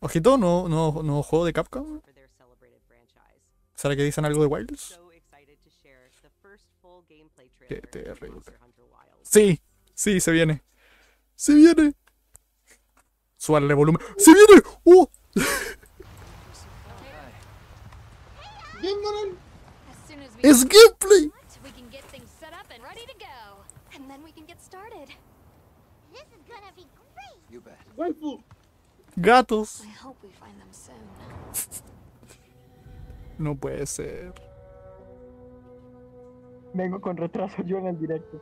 Ojito, no, no, no juego de Capcom. ¿Será que dicen algo de Wilds? Qué terrible. Sí, sí, se viene. Se viene. Suarle volumen. ¡Se viene! ¡Oh! ¡Es gameplay! Waifu. Gatos. No puede ser. Vengo con retraso yo en el directo.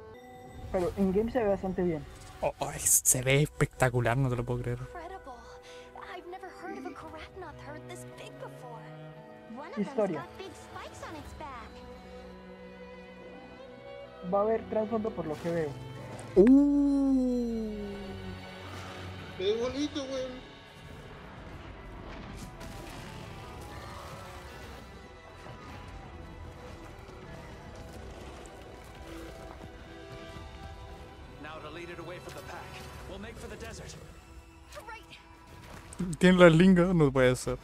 Pero en game se ve bastante bien. Oh, se ve espectacular, no te lo puedo creer. Incredible. I've never heard of a Karatnoth herd this big before. One of them's Historia. got big spikes on its back. Va a haber trasfondo por lo que veo. Uh. Tiene la linga, no puede ser.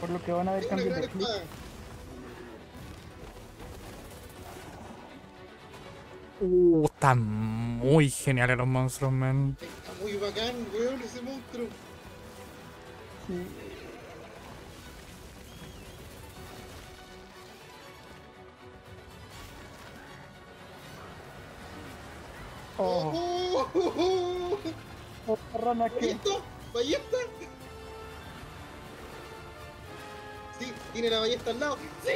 Por lo que van a haber cambios de clip. Uh, están muy geniales los monstruos, man. Está muy bacán, weón, ese monstruo. Sí. Oh, ¡Oh! oh, oh, rana que ¿Ballesta? ¿Ballesta? Sí, tiene la ballesta al lado. ¡Sí!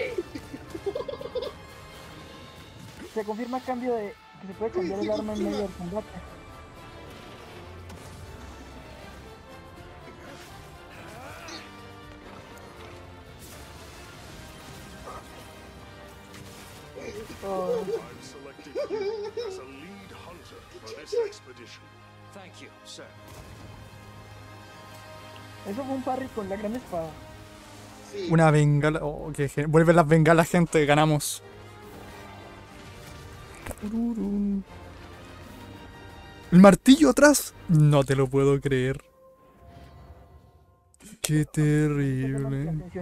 se confirma cambio de que se puede cambiar el arma en medio del combate. Oh, I've selected you as a lead hunter for this expedition. Thank you, sir. eso fue un parry con la gran espada. Sí. Una bengala. Oh, qué gen- Vuelven las bengalas, gente. Ganamos. El martillo atrás. No te lo puedo creer. Qué que terrible. que